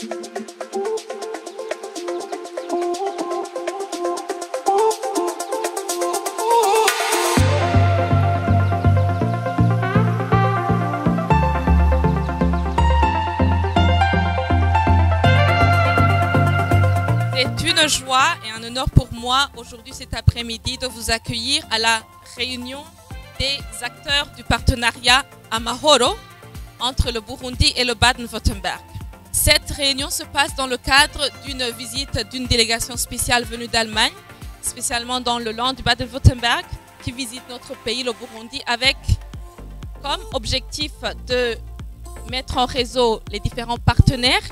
C'est une joie et un honneur pour moi aujourd'hui cet après-midi de vous accueillir à la réunion des acteurs du partenariat Amahoro entre le Burundi et le Baden-Württemberg. Cette réunion se passe dans le cadre d'une visite d'une délégation spéciale venue d'Allemagne, spécialement dans le land du Baden-Württemberg, qui visite notre pays, le Burundi, avec comme objectif de mettre en réseau les différents partenaires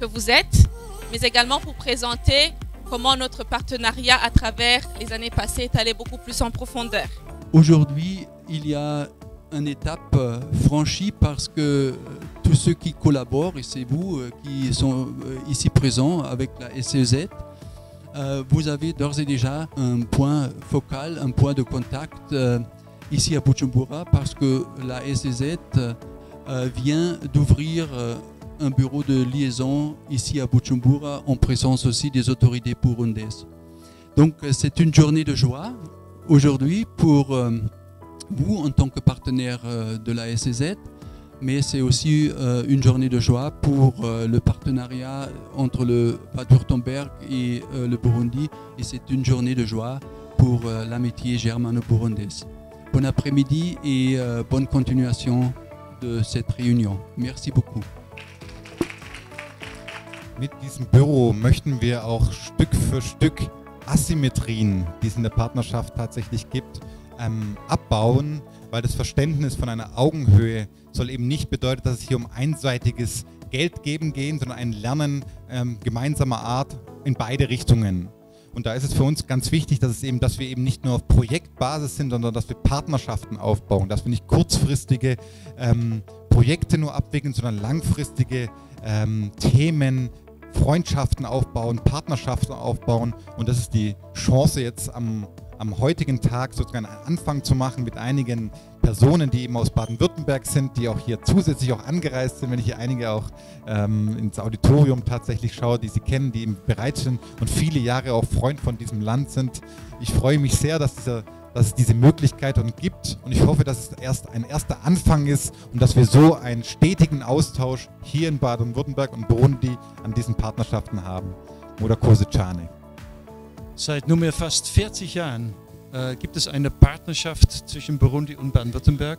que vous êtes, mais également pour présenter comment notre partenariat à travers les années passées est allé beaucoup plus en profondeur. Aujourd'hui, il y a une étape euh, franchie parce que euh, tous ceux qui collaborent, et c'est vous euh, qui sont ici présents avec la SEZ, vous avez d'ores et déjà un point focal, un point de contact ici à Bujumbura parce que la SEZ vient d'ouvrir un bureau de liaison ici à Bujumbura en présence aussi des autorités burundaises. Donc c'est une journée de joie aujourd'hui pour vous en tant que partenaire euh, de la SEZ, mais c'est aussi euh, une journée de joie pour euh, le partenariat entre le Bad-Württemberg et le Burundi, et c'est une journée de joie pour l'amitié germano-burundaise. Bon après-midi et bonne continuation de cette réunion. Merci beaucoup. Mit diesem Büro möchten wir auch Stück für Stück Asymmetrien, die es in der Partnerschaft tatsächlich gibt, ähm, abbauen, weil das Verständnis von einer Augenhöhe soll eben nicht bedeuten, dass es hier um einseitiges Geld geben geht, sondern ein Lernen ähm, gemeinsamer Art in beide Richtungen. Und da ist es für uns ganz wichtig, dass, es eben, dass wir eben nicht nur auf Projektbasis sind, sondern dass wir Partnerschaften aufbauen, dass wir nicht kurzfristige ähm, Projekte nur abwickeln, sondern langfristige ähm, Themen, Freundschaften aufbauen, Partnerschaften aufbauen. Und das ist die Chance jetzt am am heutigen Tag sozusagen einen Anfang zu machen mit einigen Personen, die eben aus Baden-Württemberg sind, die auch hier zusätzlich auch angereist sind, wenn ich hier einige auch ähm, ins Auditorium tatsächlich schaue, die Sie kennen, die eben bereit sind und viele Jahre auch Freund von diesem Land sind. Ich freue mich sehr, dass, dieser, dass es diese Möglichkeit gibt und ich hoffe, dass es erst ein erster Anfang ist und dass wir so einen stetigen Austausch hier in Baden-Württemberg und Burundi an diesen Partnerschaften haben. Oder Kosecane. Seit nunmehr fast 40 Jahren äh, gibt es eine Partnerschaft zwischen Burundi und Baden-Württemberg.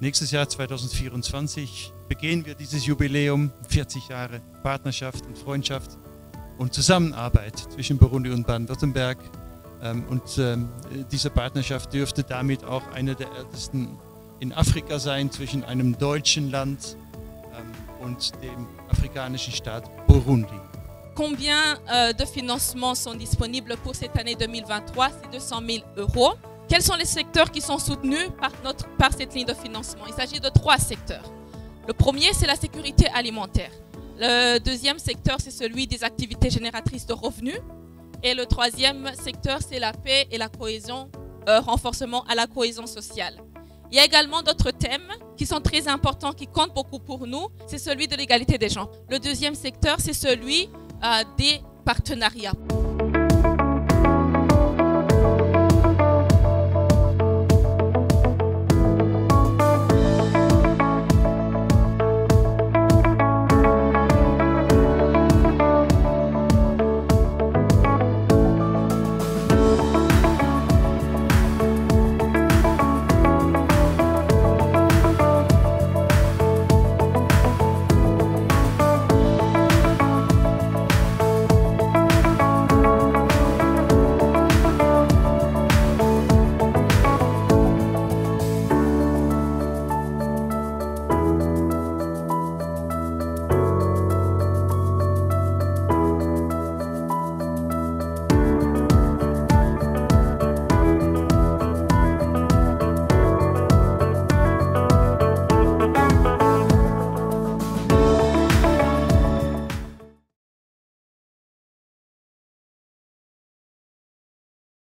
Nächstes Jahr 2024 begehen wir dieses Jubiläum, 40 Jahre Partnerschaft und Freundschaft und Zusammenarbeit zwischen Burundi und Baden-Württemberg. Ähm, und ähm, diese Partnerschaft dürfte damit auch eine der ältesten in Afrika sein, zwischen einem deutschen Land ähm, und dem afrikanischen Staat Burundi. Combien euh, de financements sont disponibles pour cette année 2023 C'est 200 000 euros. Quels sont les secteurs qui sont soutenus par, cette ligne de financement? Il s'agit de trois secteurs. Le premier, c'est la sécurité alimentaire. Le deuxième secteur, c'est celui des activités génératrices de revenus. Et le troisième secteur, c'est la paix et la cohésion, euh, renforcement à la cohésion sociale. Il y a également d'autres thèmes qui sont très importants, qui comptent beaucoup pour nous. C'est celui de l'égalité des gens. Le deuxième secteur, c'est celui des partenariats.